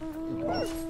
Yes.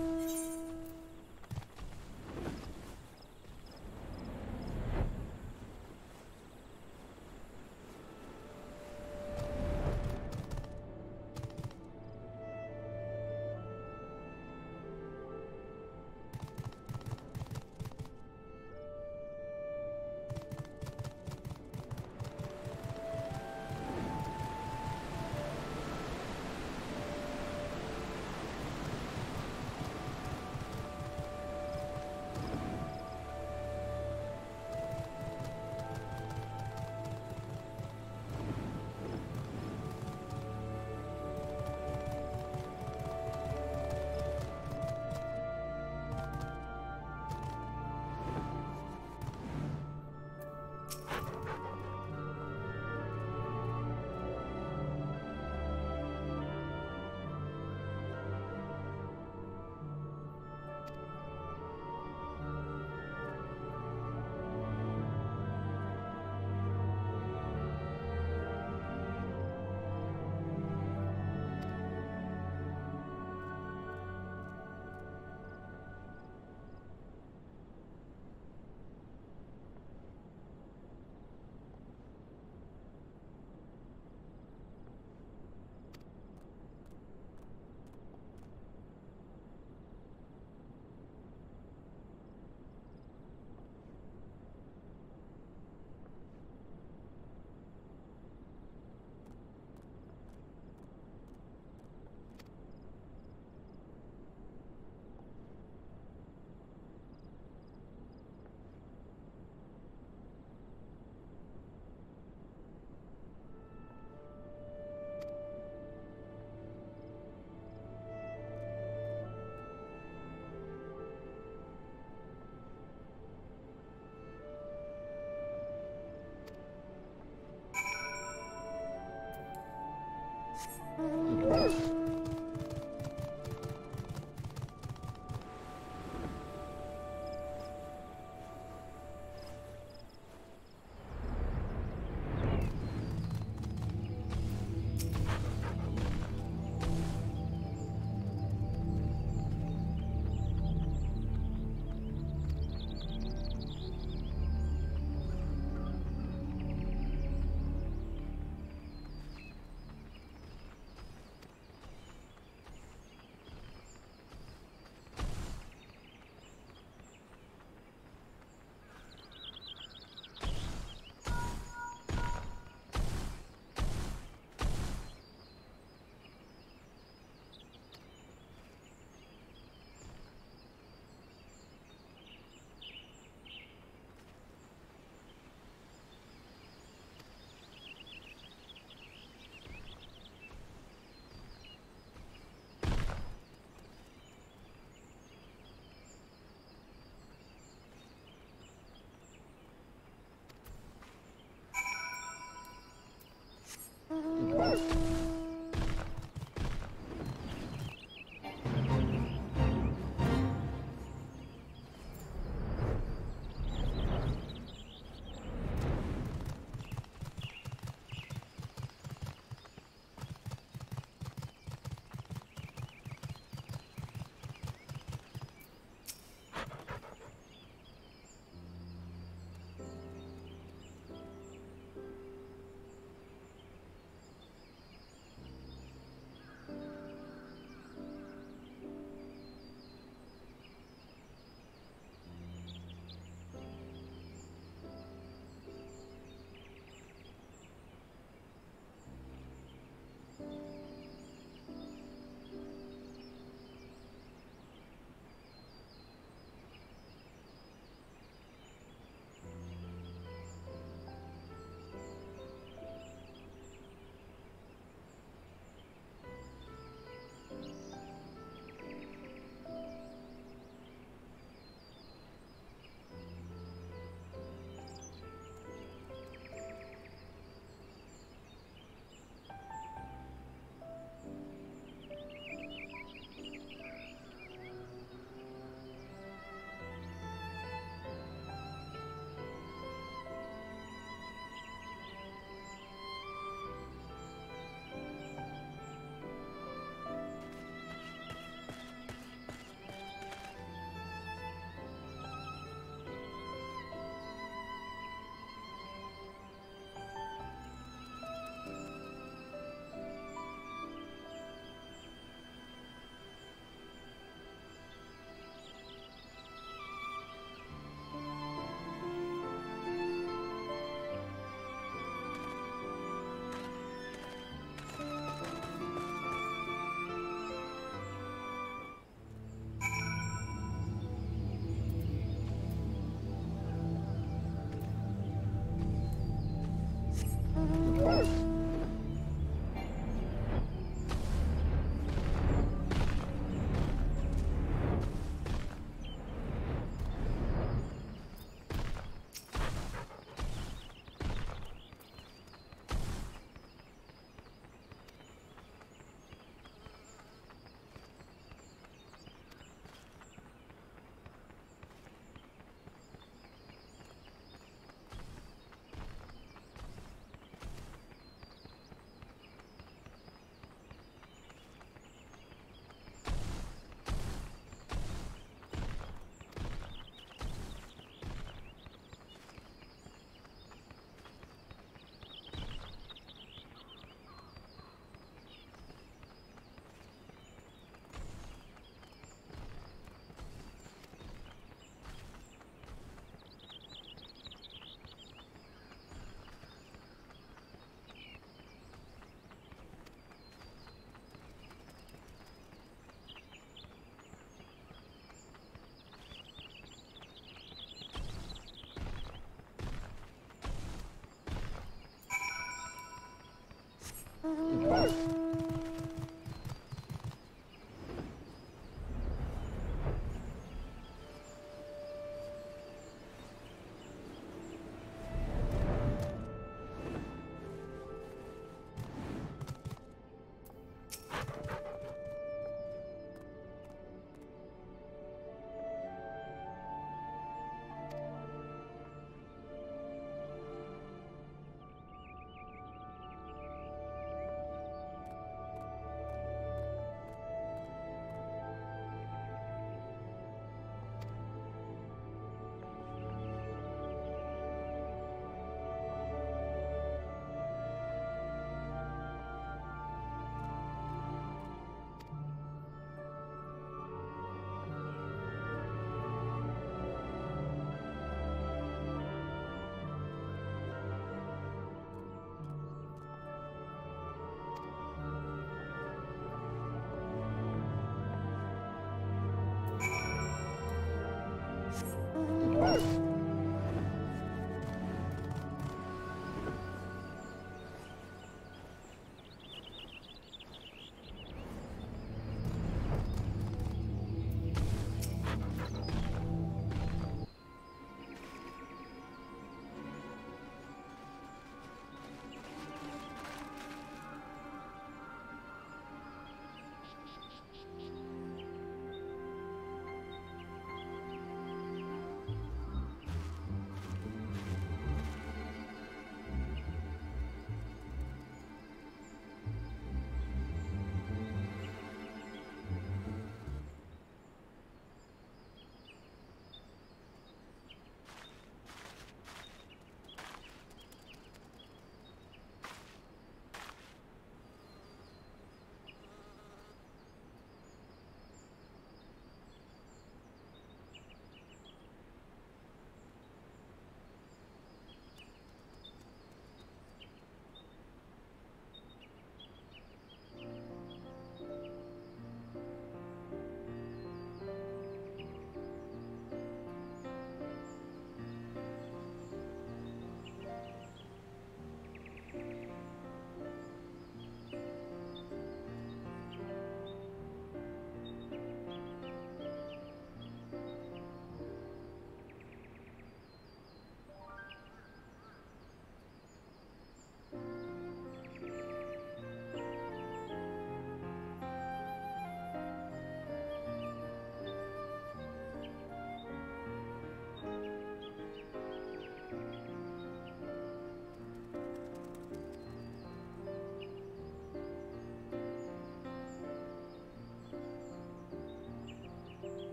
Uhum.